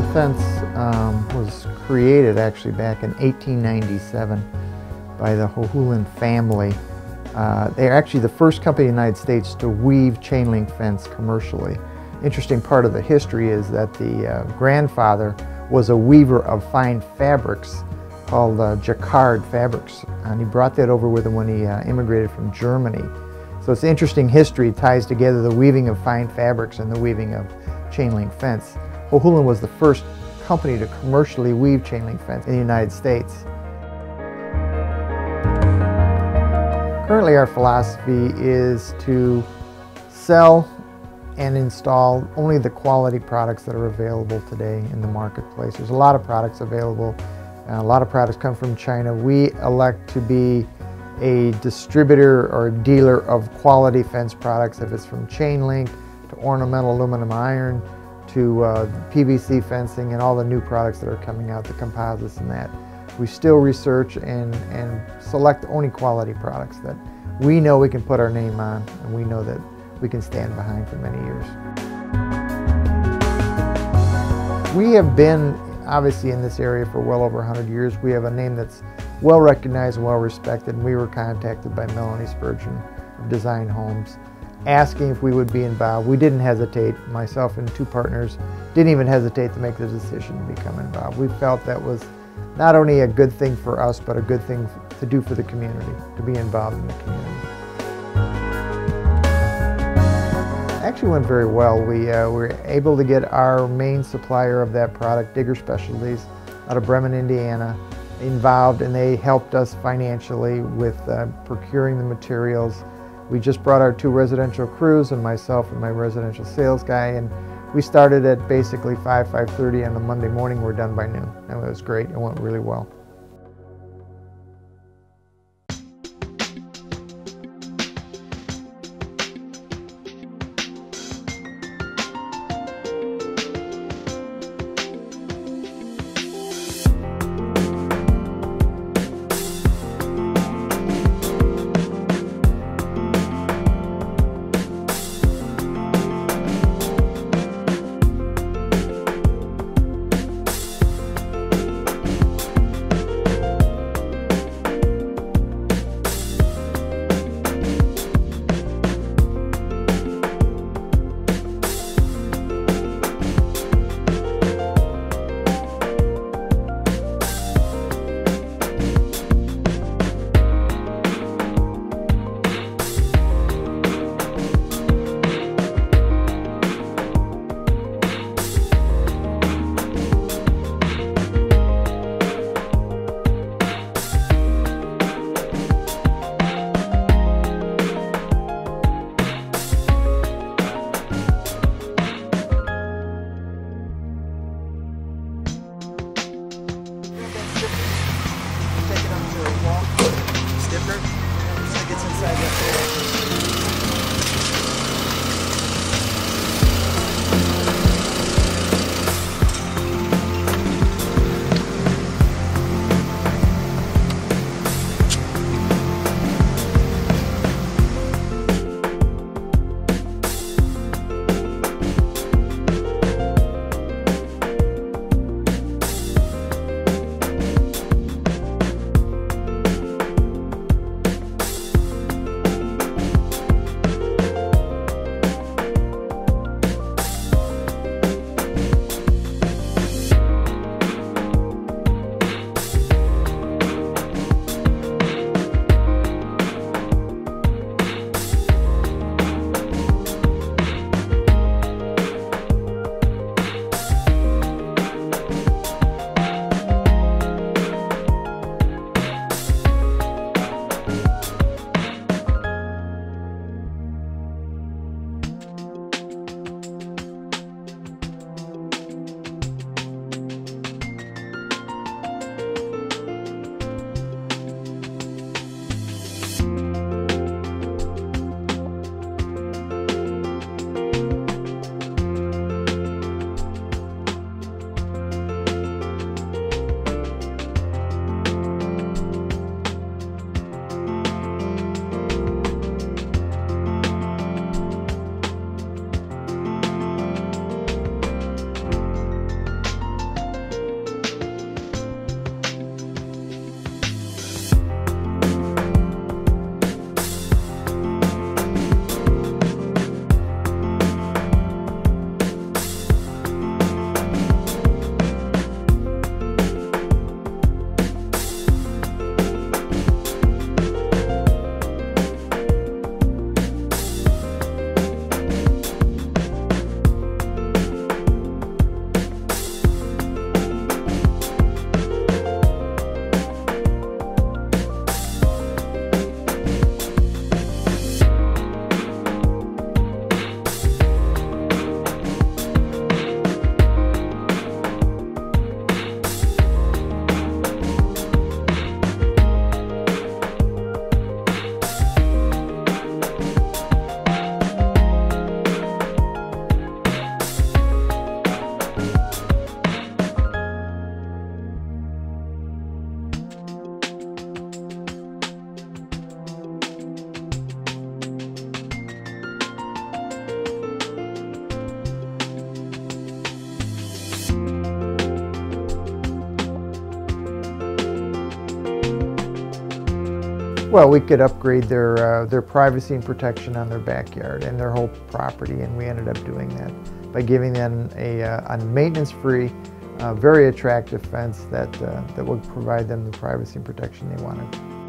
Hohulin fence um, was created actually back in 1897 by the Hohulin family. Uh, they're actually the first company in the United States to weave chain link fence commercially. Interesting part of the history is that the uh, grandfather was a weaver of fine fabrics called uh, Jacquard Fabrics, and he brought that over with him when he uh, immigrated from Germany. So it's interesting history, ties together the weaving of fine fabrics and the weaving of chain link fence. Hohulin was the first company to commercially weave chain link fence in the United States. Currently our philosophy is to sell and install only the quality products that are available today in the marketplace. There's a lot of products available. Uh, a lot of products come from China. We elect to be a distributor or dealer of quality fence products if it's from chain link to ornamental aluminum iron to uh, PVC fencing and all the new products that are coming out, the composites and that. We still research and, and select only quality products that we know we can put our name on and we know that we can stand behind for many years. We have been obviously in this area for well over 100 years. We have a name that's well recognized and well respected. And we were contacted by Melanie Spurgeon of Design Homes asking if we would be involved. We didn't hesitate. Myself and two partners didn't even hesitate to make the decision to become involved. We felt that was not only a good thing for us, but a good thing to do for the community, to be involved in the community. actually went very well. We uh, were able to get our main supplier of that product, Digger Specialties, out of Bremen, Indiana, involved and they helped us financially with uh, procuring the materials. We just brought our two residential crews and myself and my residential sales guy and we started at basically 5, 5.30 on a Monday morning. We're done by noon and it was great. It went really well. It's Once it inside that door. Well, we could upgrade their uh, their privacy and protection on their backyard and their whole property, and we ended up doing that by giving them a, uh, a maintenance-free, uh, very attractive fence that uh, that would provide them the privacy and protection they wanted.